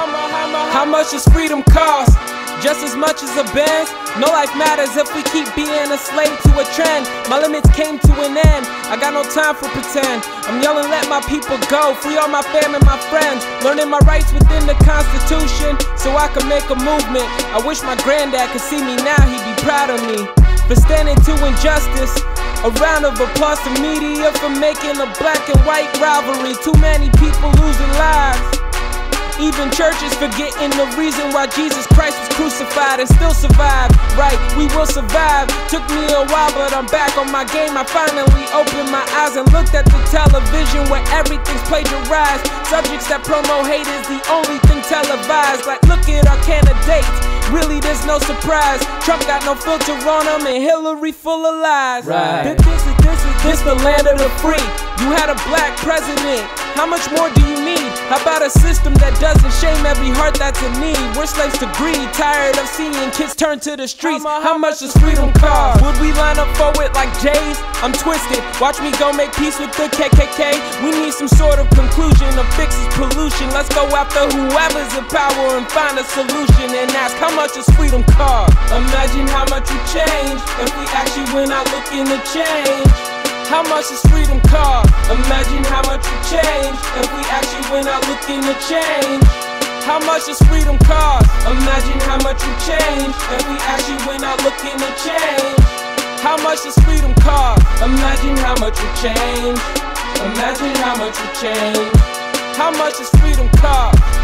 How much does freedom cost? Just as much as a Benz. No life matters if we keep being a slave to a trend. My limits came to an end. I got no time for pretend. I'm yelling, let my people go. Free all my fam and my friends. Learning my rights within the Constitution so I can make a movement. I wish my granddad could see me now, he'd be proud of me. For standing to injustice. A round of applause to media for making a black and white rivalry. Too many people losing lives. Even churches forgetting the reason why Jesus Christ was crucified and still survived. Right, we will survive. Took me a while, but I'm back on my game. I finally opened my eyes and looked at the television where everything's plagiarized. Subjects that promo hate is the only thing televised. Like, look at our candidates. Really, there's no surprise. Trump got no filter on him, and Hillary full of lies. Right. This, this is this is this the land of the free. You had a black president. How much more do you need? How about a system that doesn't shame every heart that's in need? We're slaves to greed, tired of seeing kids turn to the streets. How much does freedom cost? Would we line up for it like Jays? I'm twisted. Watch me go make peace with the KKK. We need some sort of conclusion to fix this pollution. Let's go after whoever's in power and find a solution and ask how much does freedom cost? Imagine how much we change if we actually went out looking to change. How much does freedom cost? Imagine how much we change if we actually went out looking to change. How much does freedom cost? Imagine how much we change if we actually went out looking to change. How much does freedom cost? Imagine how much we change. Imagine how much we change. How much does freedom cost?